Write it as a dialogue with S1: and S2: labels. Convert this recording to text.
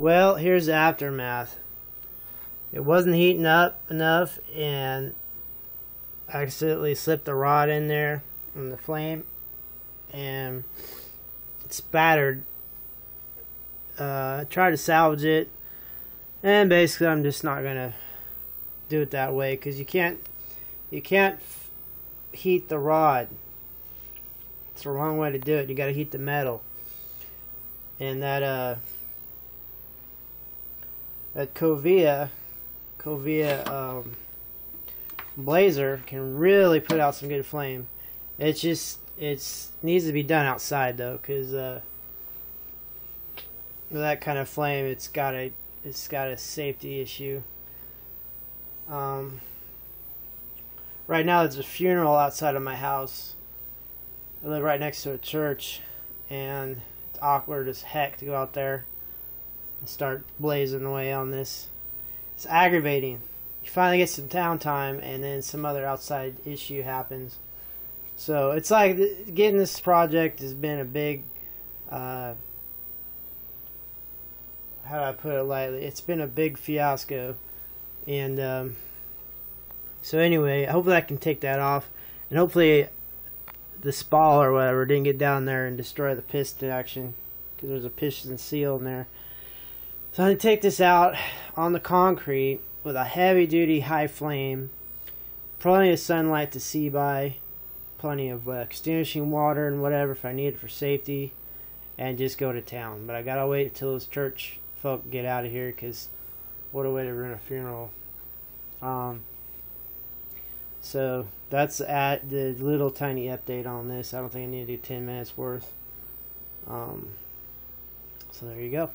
S1: Well, here's the aftermath. It wasn't heating up enough and I accidentally slipped the rod in there in the flame and it spattered. Uh, I tried to salvage it and basically I'm just not gonna do it that way because you can't you can't heat the rod. It's the wrong way to do it. You got to heat the metal. And that uh that Kovea Kovea um, blazer can really put out some good flame. It's just it's needs to be done outside though, because uh, that kind of flame, it's got a it's got a safety issue. Um, right now, there's a funeral outside of my house. I live right next to a church, and it's awkward as heck to go out there and start blazing away on this. It's aggravating. You finally get some downtime, and then some other outside issue happens. So it's like getting this project has been a big. Uh, how do I put it lightly? It's been a big fiasco, and um, so anyway, hopefully I can take that off, and hopefully the spall or whatever didn't get down there and destroy the piston action because there's a piston seal in there. So I'm going to take this out on the concrete with a heavy duty high flame, plenty of sunlight to see by, plenty of uh, extinguishing water and whatever if I need it for safety, and just go to town. But I gotta wait until those church folk get out of here because what a way to ruin a funeral. Um, so that's at the little tiny update on this. I don't think I need to do 10 minutes worth. Um, so there you go.